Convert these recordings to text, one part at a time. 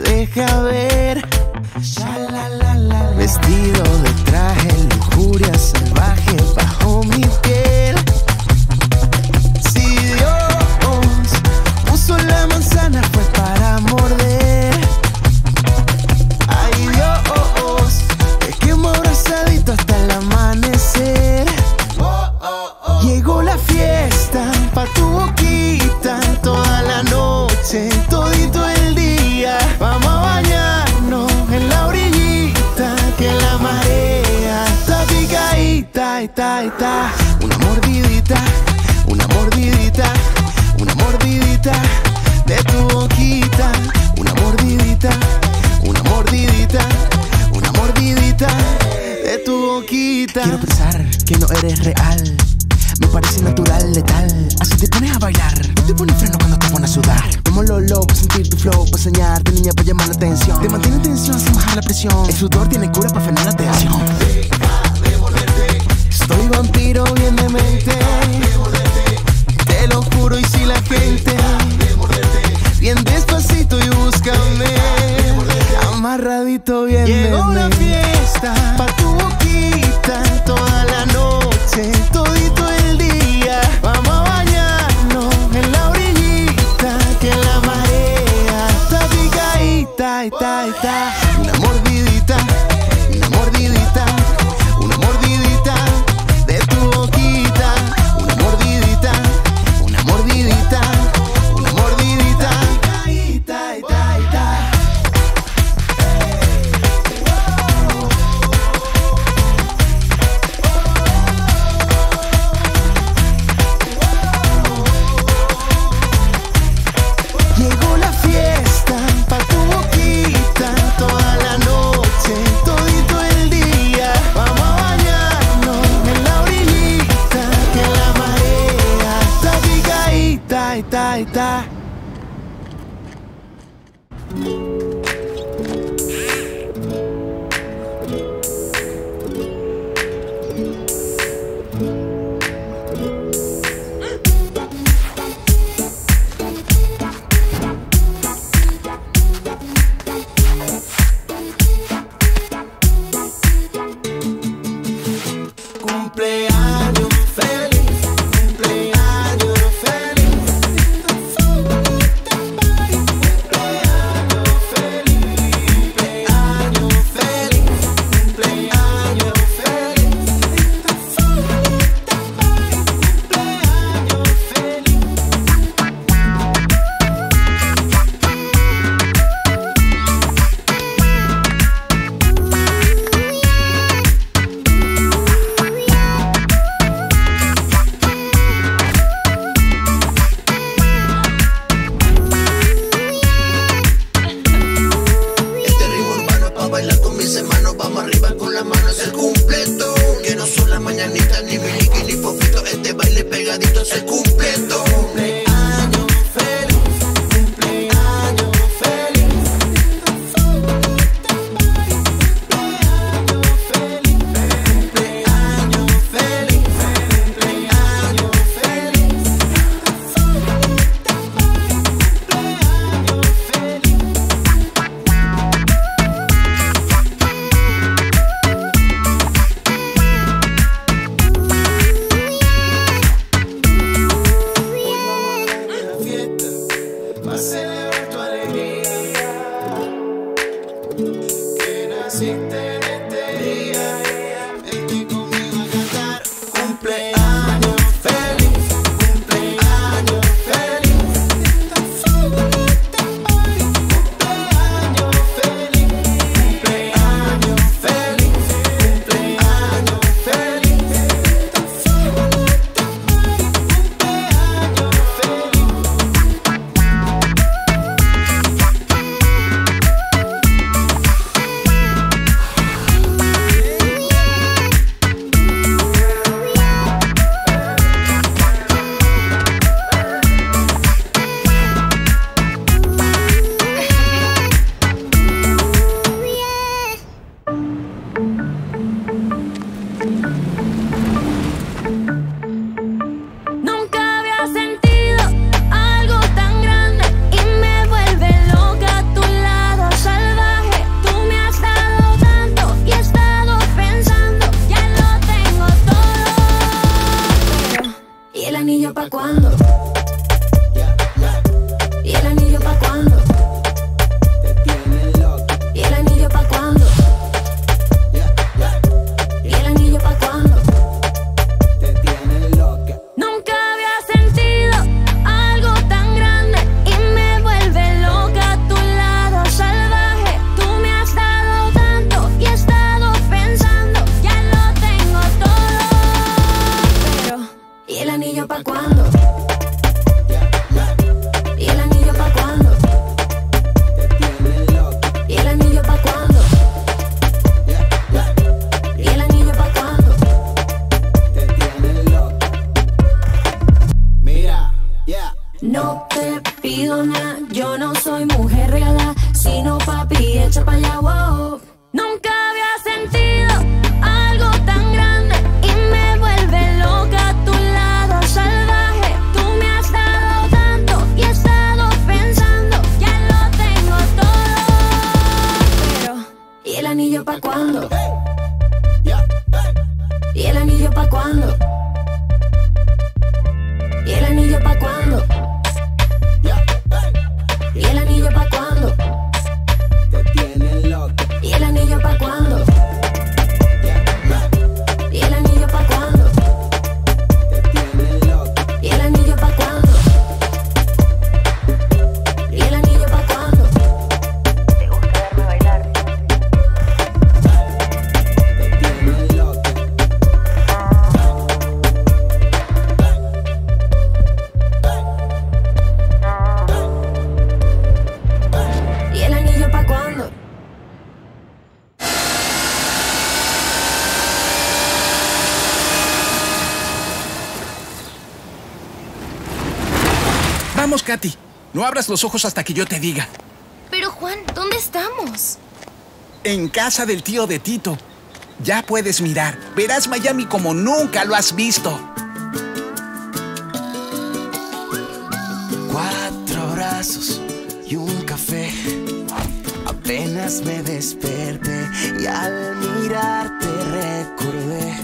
deja ver. Una mordidita, una mordidita, una mordidita de tu boquita. Una mordidita, una mordidita, una mordidita de tu boquita. Quiero pensar que no eres real. Me parece natural, letal. Así te pones a bailar. No te pones freno cuando te pones a sudar. Como Lolo, para sentir tu flow, para soñarte, niña, para llamar la atención. Te mantiene en tensión sin bajar la presión. El sudor tiene cura para frenar la tensión. Estoy vampiro bien de mente. Te lo juro, y si la gente. Bien despacito y búscame. Amarradito bien. Llegó la fiesta. Pa' tu boquita toda la noche. anillo pa' cuándo? ¿Y el anillo pa' cuándo? ¿Y el anillo pa' cuándo? ¿Y el anillo pa' cuándo? Mira, yeah. No te pido nada, yo no soy mujer regalada, sino papi, echa pa' allá, wow. Nunca ¿Y el anillo pa' cuándo? Katy. No abras los ojos hasta que yo te diga. Pero Juan, ¿dónde estamos? En casa del tío de Tito. Ya puedes mirar. Verás Miami como nunca lo has visto. Cuatro brazos y un café. Apenas me desperté y al mirarte recordé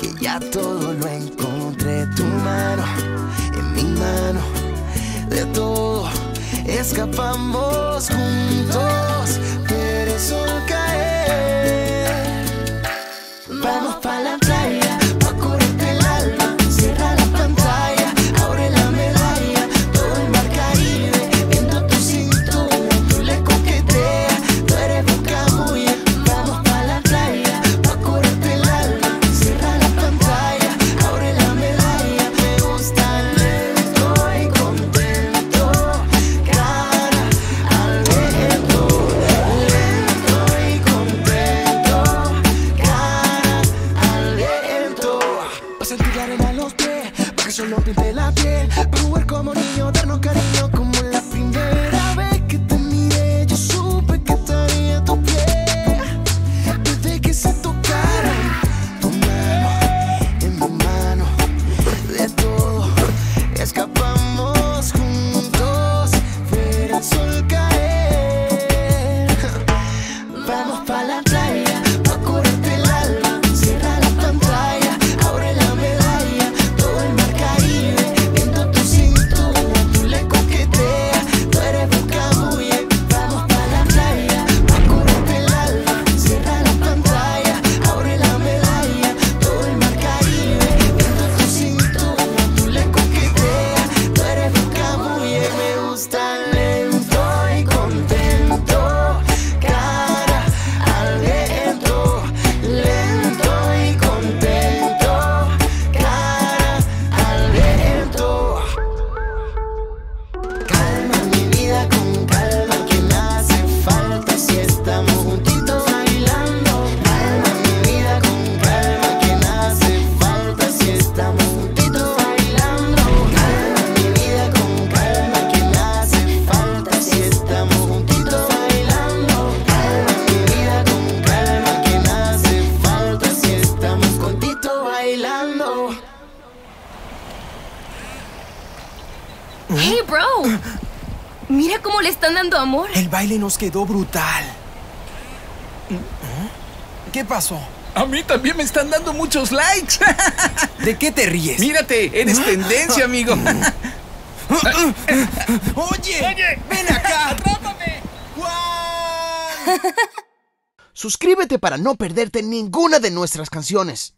que ya todo lo encontré. Tu mano escapamos juntos. Solo pinte la piel. Pa' jugar como niño, darnos cariño como la primera vez que te miré. Yo supe que estaría a tu pie. Desde que se tocaron tu mano en mi mano, de todo escapamos amor. El baile nos quedó brutal. ¿Qué pasó? A mí también me están dando muchos likes. ¿De qué te ríes? Mírate, eres tendencia, amigo. Oye, ven acá. ¡Atrápame! Suscríbete para no perderte ninguna de nuestras canciones.